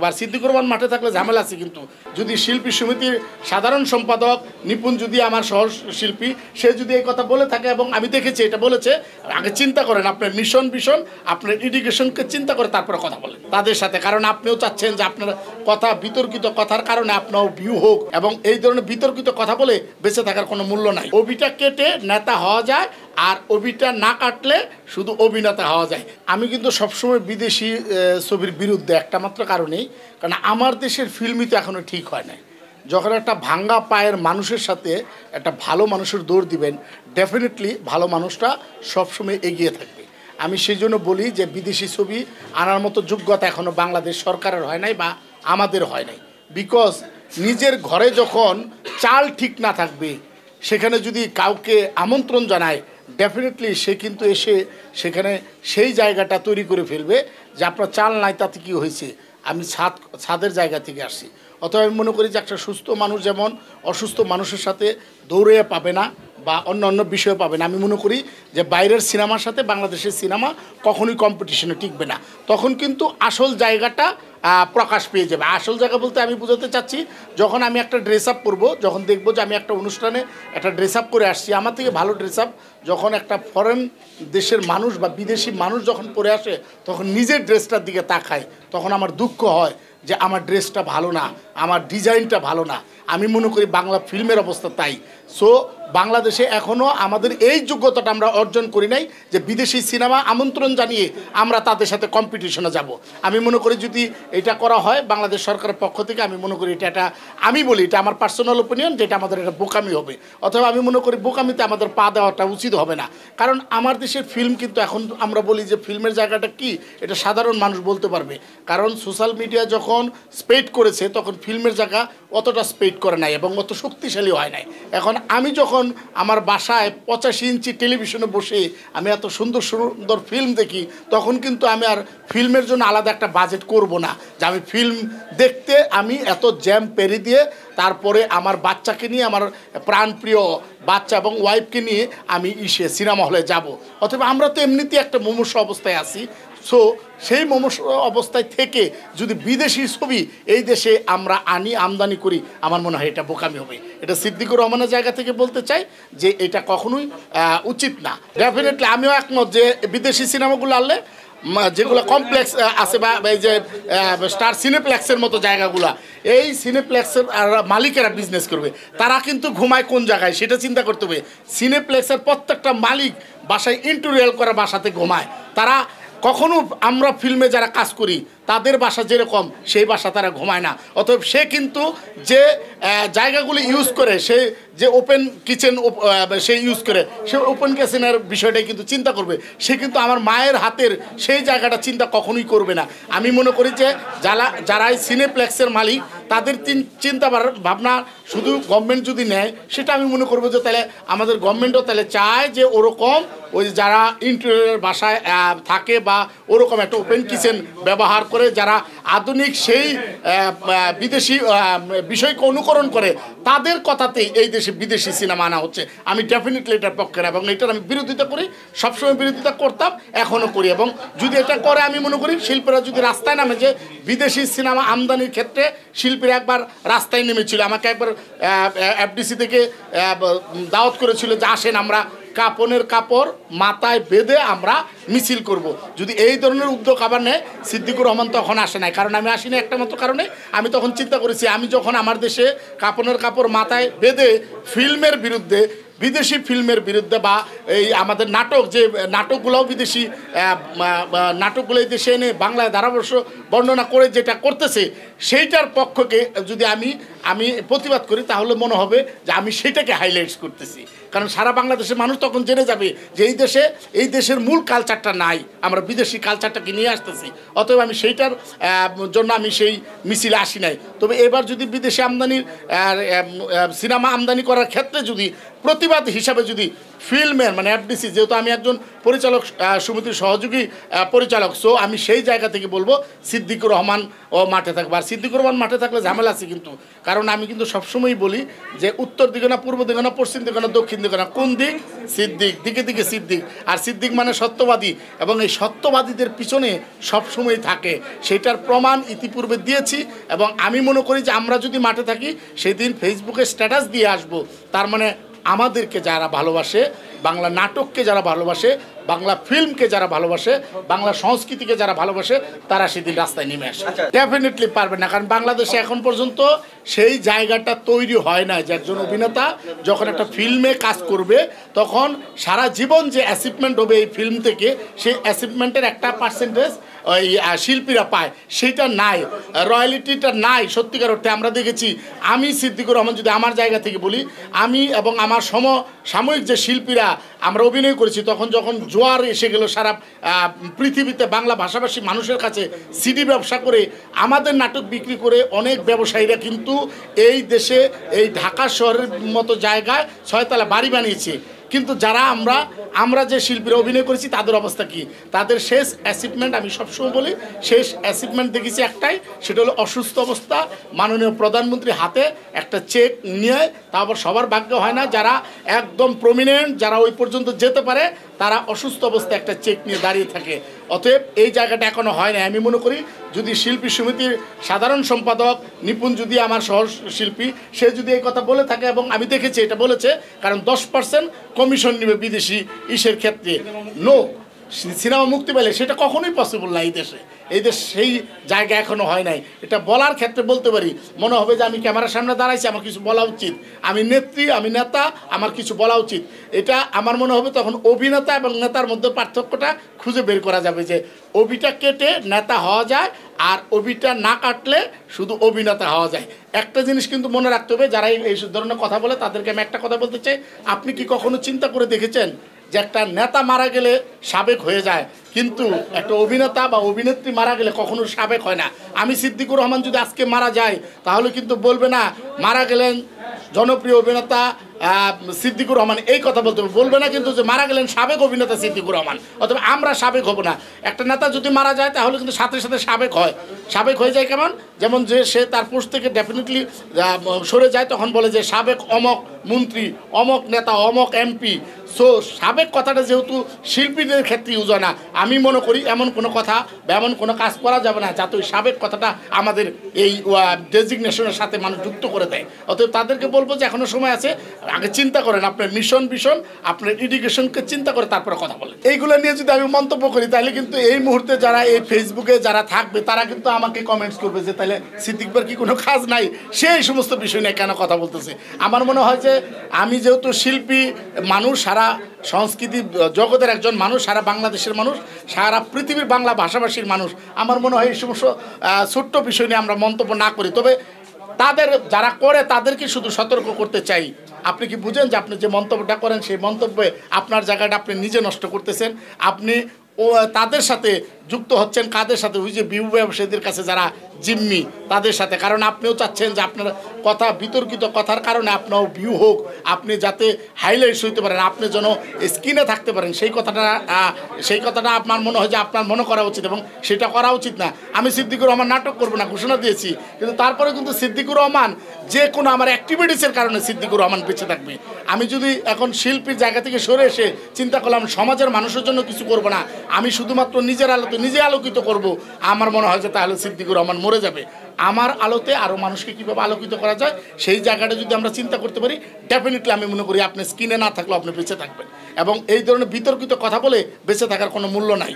আর সিদ্দিকুর রহমান মাঠে থাকলে ঝামেলা আছে কিন্তু। যদি শিল্পী সমিতির সাধারণ সম্পাদক নিপুণ যদি আমার সহ শিল্পী সে যদি এই কথা বলে থাকে এবং আমি দেখেছি, এটা বলেছে, আগে চিন্তা করেন, আপনার মিশন ভীষণ, আপনার এডুকেশনকে চিন্তা করে তারপরে কথা বলেন তাদের সাথে। কারণ আপনিও চাচ্ছেন যে আপনার কথা, বিতর্কিত কথার কারণে আপনার ভিউ হোক এবং এই ধরনের বিতর্কিত কথা বলে বেঁচে থাকার কোনো মূল্য নাই। ওবিটা কেটে নেতা হওয়া যায় আর অভিটা না কাটলে শুধু অভিনেতা হওয়া যায়। আমি কিন্তু সবসময় বিদেশি ছবির বিরুদ্ধে একটা মাত্র কারণেই, কারণ আমার দেশের ফিল্মই তো এখনও ঠিক হয় নাই। যখন একটা ভাঙ্গা পায়ের মানুষের সাথে একটা ভালো মানুষের দৌড় দিবেন ডেফিনেটলি ভালো মানুষটা সবসময় এগিয়ে থাকবে। আমি সেই জন্য বলি যে বিদেশি ছবি আনার মতো যোগ্যতা এখনও বাংলাদেশ সরকারের হয় নাই বা আমাদের হয় নাই। বিকজ নিজের ঘরে যখন চাল ঠিক না থাকবে, সেখানে যদি কাউকে আমন্ত্রণ জানায় ডেফিনেটলি সে কিন্তু এসে সেখানে সেই জায়গাটা তৈরি করে ফেলবে যে আপনার চাল নাই, তাতে কী হয়েছে? আমি ছাদ, ছাদের জায়গা থেকে আসছি। অথবা আমি মনে করি যে একটা সুস্থ মানুষ যেমন অসুস্থ মানুষের সাথে দৌড়ে পাবে না বা অন্য অন্য বিষয় পাবেন আমি মনে করি যে বাইরের সিনেমার সাথে বাংলাদেশের সিনেমা কখনোই কম্পিটিশনে টিকবে না। তখন কিন্তু আসল জায়গাটা প্রকাশ পেয়ে যাবে। আসল জায়গা বলতে আমি বোঝাতে চাচ্ছি, যখন আমি একটা ড্রেস আপ করব, যখন দেখব যে আমি একটা অনুষ্ঠানে একটা ড্রেস আপ করে আসছি, আমার থেকে ভালো ড্রেস আপ যখন একটা ফরেন দেশের মানুষ বা বিদেশি মানুষ যখন পরে আসে, তখন নিজের ড্রেসটার দিকে তাকায়, তখন আমার দুঃখ হয় যে আমার ড্রেসটা ভালো না, আমার ডিজাইনটা ভালো না। আমি মনে করি বাংলা ফিল্মের অবস্থা তাই। সো বাংলাদেশে এখনও আমাদের এই যোগ্যতাটা আমরা অর্জন করি নাই যে বিদেশি সিনেমা আমন্ত্রণ জানিয়ে আমরা তাদের সাথে কম্পিটিশনে যাব। আমি মনে করি যদি এটা করা হয় বাংলাদেশ সরকারের পক্ষ থেকে, আমি মনে করি এটা একটা, আমি বলি এটা আমার পার্সোনাল ওপিনিয়ন যেটা আমাদের একটা বোকামি হবে। অথবা আমি মনে করি বোকামিতে আমাদের পা দেওয়াটা উচিত হবে না। কারণ আমার দেশের ফিল্ম কিন্তু এখন আমরা বলি যে ফিল্মের জায়গাটা কি? এটা সাধারণ মানুষ বলতে পারবে। কারণ সোশ্যাল মিডিয়া যখন স্পেড করেছে, তখন ফিল্মের জায়গা অতটা স্পেড করে নাই এবং অত শক্তিশালী হয় নাই। এখন আমি যখন আমার বাসায় পঁচাশি ইঞ্চি টেলিভিশনে বসে আমি এত সুন্দর সুন্দর ফিল্ম দেখি, তখন কিন্তু আমি আর ফিল্মের জন্য আলাদা একটা বাজেট করব না। যে আমি ফিল্ম দেখতে আমি এত জ্যাম পেরি দিয়ে তারপরে আমার বাচ্চাকে নিয়ে, আমার প্রাণপ্রিয় বাচ্চা এবং ওয়াইফকে নিয়ে আমি ইসে সিনেমা হলে যাব। অথবা আমরা তো এমনিতেই একটা মুমূর্ষ অবস্থায় আছি। সো সেই মমস অবস্থায় থেকে যদি বিদেশি ছবি এই দেশে আমরা আনি, আমদানি করি, আমার মনে হয় এটা বোকামি হবে। এটা সিদ্দিকুর রহমানের জায়গা থেকে বলতে চাই যে এটা কখনোই উচিত না। ডেফিনেটলি আমিও একমত যে বিদেশি সিনেমাগুলো আনলে যেগুলো কমপ্লেক্স আছে বা এই যে স্টার সিনেপ্লেক্সের মতো জায়গাগুলো, এই সিনেপ্লেক্সের মালিকেরা বিজনেস করবে। তারা কিন্তু ঘুমায় কোন জায়গায়, সেটা চিন্তা করতে হবে। সিনেপ্লেক্সের প্রত্যেকটা মালিক বাসায় ইন্টুরিয়াল করা বাসাতে ঘুমায়। তারা কখনো আমরা ফিল্মে যারা কাজ করি তাদের বাসা যেরকম, সেই বাসা তারা ঘুমায় না। অতএব সে কিন্তু যে জায়গাগুলি ইউজ করে, সে যে ওপেন কিচেন সে ইউজ করে, সে ওপেন কিচেনের বিষয়টাই কিন্তু চিন্তা করবে। সে কিন্তু আমার মায়ের হাতের সেই জায়গাটা চিন্তা কখনোই করবে না। আমি মনে করি যে, যারা যারা এই সিনেপ্লেক্সের মালিক, তাদের চিন্তা ভাবনা শুধু গভর্নমেন্ট যদি নেয়, সেটা আমি মনে করব যে তাহলে আমাদের গভর্নমেন্টও তাহলে চায় যে ওরকম, ওই যারা ইন্টেরিয়র বাসায় থাকে বা ওরকম একটা ওপেন কিচেন ব্যবহার করে যারা আধুনিক সেই বিদেশি বিষয়কে অনুকরণ করে, তাদের কথাতেই এই দেশে বিদেশি সিনেমা আনা হচ্ছে। আমি ডেফিনেটলি এটার পক্ষে না, এবং এটার আমি বিরোধিতা করি, সবসময় বিরোধিতা করতাম, এখনও করি, এবং যদি এটা করে আমি মনে করি, শিল্পীরা যদি রাস্তায় নামে যে বিদেশি সিনেমা আমদানির ক্ষেত্রে শিল্পীরা একবার রাস্তায় নেমেছিল, আমাকে একবার এফডিসি থেকে দাওয়াত করেছিল যে আসেন আমরা কাপনের কাপড় মাথায় বেঁধে আমরা মিছিল করব। যদি এই ধরনের উদ্যোগ আবার নেয়, সিদ্দিকুর রহমান তখন আসে নাই কারণ আমি আসিনি একটা মাত্র কারণে আমি তখন চিন্তা করেছি, আমি যখন আমার দেশে কাপনের কাপড় মাথায় বেঁধে ফিল্মের বিরুদ্ধে বিদেশি ফিল্মের বিরুদ্ধে বা এই আমাদের নাটক যে, নাটকগুলোও বিদেশি নাটকগুলো এই দেশে এনে বাংলায় ধারাবর্ষ বর্ণনা করে যেটা করতেছে, সেইটার পক্ষকে যদি আমি আমি প্রতিবাদ করি, তাহলে মনে হবে যে আমি সেটাকে হাইলাইটস করতেছি। কারণ সারা বাংলাদেশের মানুষ তখন জেনে যাবে যে এই দেশে, এই দেশের মূল কালচারটা নাই, আমরা বিদেশি কালচারটাকে নিয়ে আসতেছি। অতএব আমি সেইটার জন্য আমি সেই মিছিলে আসি নাই। তবে এবার যদি বিদেশি আমদানির সিনেমা আমদানি করার ক্ষেত্রে যদি প্রতিবাদ হিসাবে যদি ফিল্মের মানে এফডিসি, যেহেতু আমি একজন পরিচালক সমিতির সহযোগী পরিচালক সো আমি সেই জায়গা থেকে বলব সিদ্দিকুর রহমান ও মাঠে থাকবে। আর সিদ্দিকুর রহমান মাঠে থাকলে ঝামেলা আছে কিন্তু, কারণ আমি কিন্তু সবসময়ই বলি যে উত্তর দিকে না, পূর্ব দিকে না, পশ্চিম দিকে না, দক্ষিণ দিকে না, কোন দিক? সিদ্দিক, দিকে দিকে সিদ্দিক। আর সিদ্দিক মানে সত্যবাদী, এবং এই সত্যবাদীদের পিছনে সবসময় থাকে। সেটার প্রমাণ ইতিপূর্বে দিয়েছি, এবং আমি মনে করি যে আমরা যদি মাঠে থাকি, সেদিন ফেসবুকে স্ট্যাটাস দিয়ে আসব। তার মানে আমাদেরকে যারা ভালোবাসে বাংলা নাটককে যারা ভালোবাসে বাংলা ফিল্মকে যারা ভালোবাসে বাংলা সংস্কৃতিকে যারা ভালোবাসে তারা সেদিন রাস্তায় নেমে আসে। ডেফিনেটলি পারবে না কারণ বাংলাদেশে এখন পর্যন্ত সেই জায়গাটা তৈরি হয় না যে একজন অভিনেতা যখন একটা ফিল্মে কাজ করবে তখন সারা জীবন যে অ্যাচিভমেন্ট হবে এই ফিল্ম থেকে সেই অ্যাচিভমেন্টের একটা পার্সেন্টেজ ওই শিল্পীরা পায়, সেটা নাই। রয়্যালিটিটা নাই, সত্যিকার অর্থে আমরা দেখেছি। আমি সিদ্দিকুর রহমান যদি আমার জায়গা থেকে বলি, আমি এবং আমার সম সাময়িক যে শিল্পীরা আমরা অভিনয় করেছি, তখন যখন জোয়ার এসে গেল সারা পৃথিবীতে বাংলা ভাষাভাষী মানুষের কাছে সিডি ব্যবসা করে, আমাদের নাটক বিক্রি করে অনেক ব্যবসায়ীরা কিন্তু এই দেশে, এই ঢাকা শহরের মতো জায়গায় ছয়তলা বাড়ি বানিয়েছে। কিন্তু যারা আমরা আমরা যে শিল্পীরা অভিনয় করেছি, তাদের অবস্থা কি? তাদের শেষ অ্যাচিভমেন্ট আমি সবসময় বলি, শেষ অ্যাচিভমেন্ট দেখেছি একটাই, সেটা হলো অসুস্থ অবস্থা, মাননীয় প্রধানমন্ত্রী হাতে একটা চেক নিয়ে তারপর সবার ভাগ্য হয় না, যারা একদম প্রমিনেন্ট যারা ওই পর্যন্ত যেতে পারে, তারা অসুস্থ অবস্থায় একটা চেক নিয়ে দাঁড়িয়ে থাকে। অতএব এই জায়গাটা এখনও হয় না আমি মনে করি যদি শিল্পী সমিতির সাধারণ সম্পাদক নিপুণ যদি আমার সহ শিল্পী সে যদি এই কথা বলে থাকে এবং আমি দেখেছি এটা বলেছে, কারণ দশ পার্সেন্ট কমিশন নেবে বিদেশি ইসের ক্ষেত্রে। নো সিনেমা মুক্তি পেলে সেটা কখনোই পসিবল না এই দেশে। এই দেশ সেই জায়গা এখনও হয় নাই। এটা বলার ক্ষেত্রে বলতে পারি, মনে হবে যে আমি ক্যামেরার সামনে দাঁড়াইছি, আমার কিছু বলা উচিত। আমি নেত্রী, আমি নেতা, আমার কিছু বলা উচিত। এটা আমার মনে হবে তখন অভিনেতা এবং নেতার মধ্যে পার্থক্যটা খুঁজে বের করা যাবে যে অভিটা কেটে নেতা হওয়া যায় আর অভিটা না কাটলে শুধু অভিনেতা হওয়া যায়। একটা জিনিস কিন্তু মনে রাখতে হবে, যারা এই ধরনের কথা বলে তাদেরকে আমি একটা কথা বলতে চাই। আপনি কি কখনো চিন্তা করে দেখেছেন যে একটা নেতা মারা গেলে সাবেক হয়ে যায়, কিন্তু একটা অভিনেতা বা অভিনেত্রী মারা গেলে কখনো সাবেক হয় না। আমি সিদ্দিকুর রহমান যদি আজকে মারা যায় তাহলে কিন্তু বলবে না, মারা গেলেন জনপ্রিয় অভিনেতা সিদ্দিকুর রহমান, এই কথা বলতে হবে। বলবে না কিন্তু যে মারা গেলেন সাবেক অভিনেতা সিদ্দিকুর রহমান। অথবা আমরা সাবেক হব না। একটা নেতা যদি মারা যায়, তাহলে কিন্তু সাথে সাথে সাবেক হয়। সাবেক হয়ে যায় কেমন? যেমন যে সে তার পোস্ট থেকে ডেফিনেটলি সরে যায়, তখন বলে যে সাবেক অমক মন্ত্রী, অমক নেতা, অমক এমপি সো সাবেক কথাটা যেহেতু শিল্পীদের ক্ষেত্রে ইউজ হয় না, আমি মনে করি এমন কোনো কথা বা এমন কোনো কাজ করা যাবে না, যাতে ওই সাবেক কথাটা আমাদের এই ডেজিগনেশনের সাথে মানুষ যুক্ত করে দেয়। অতএব তাদেরকে বলব যে এখনও সময় আছে আগে চিন্তা করেন, আপনার মিশন ভীষণ আপনার এডুকেশনকে চিন্তা করে তারপরে কথা বলেন। এইগুলো নিয়ে যদি আমি মন্তব্য করি, তাহলে কিন্তু এই মুহূর্তে যারা এই ফেসবুকে যারা থাকবে, তারা কিন্তু আমাকে কমেন্টস করবে যে, তাহলে সিদ্দিকবার কি কোনো কাজ নাই? সেই সমস্ত বিষয় নিয়ে কেন কথা বলতেছে? আমার মনে হয় যে, আমি যেহেতু শিল্পী, মানুষ, সারা সংস্কৃতি, জগতের একজন মানুষ, সারা বাংলাদেশের মানুষ, সারা পৃথিবীর বাংলা ভাষাভাষীর মানুষ, আমার মনে হয় এই সমস্ত ছোট্ট বিষয় নিয়ে আমরা মন্তব্য না করি। তবে তাদের যারা করে, তাদেরকে শুধু সতর্ক করতে চাই। আপনি কি বুঝেন যে আপনি যে মন্তব্যটা করেন, সেই মন্তব্যে আপনার জায়গাটা আপনি নিজে নষ্ট করতেছেন? আপনি ও, তাদের সাথে যুক্ত হচ্ছেন কাদের সাথে? ওই যে বিউ ব্যবসায়ীদের কাছে যারা জিম্মি, তাদের সাথে। কারণ আপনিও চাচ্ছেন যে আপনার কথা, বিতর্কিত কথার কারণে আপনার ভিউ হোক। আপনি যাতে হাইলাইটস হইতে পারেন, আপনি যেন স্ক্রিনে থাকতে পারেন। সেই কথাটা সেই কথাটা আপনার মনে হয় যে আপনার মনে করা উচিত এবং সেটা করা উচিত না। আমি সিদ্দিকুর রহমান নাটক করব না, ঘোষণা দিয়েছি। কিন্তু তারপরে কিন্তু সিদ্দিকুর রহমান যে কোনো আমার অ্যাক্টিভিটিসের কারণে সিদ্দিকুর রহমান বেঁচে থাকবে। আমি যদি এখন শিল্পীর জায়গা থেকে সরে এসে চিন্তা করলাম, সমাজের মানুষের জন্য কিছু করব না, আমি শুধুমাত্র নিজের আলোতে নিজে আলোকিত করব। আমার মনে হয় যে তাহলে সিদ্দিকুর রহমান মরে যাবে। আমার আলোতে আরও মানুষকে কীভাবে আলোকিত করা যায়, সেই জায়গাটা যদি আমরা চিন্তা করতে পারি ডেফিনেটলি আমি মনে করি আপনি স্কিনে না থাকলেও আপনি বেঁচে থাকবেন। এবং এই ধরনের বিতর্কিত কথা বলে বেঁচে থাকার কোনো মূল্য নাই।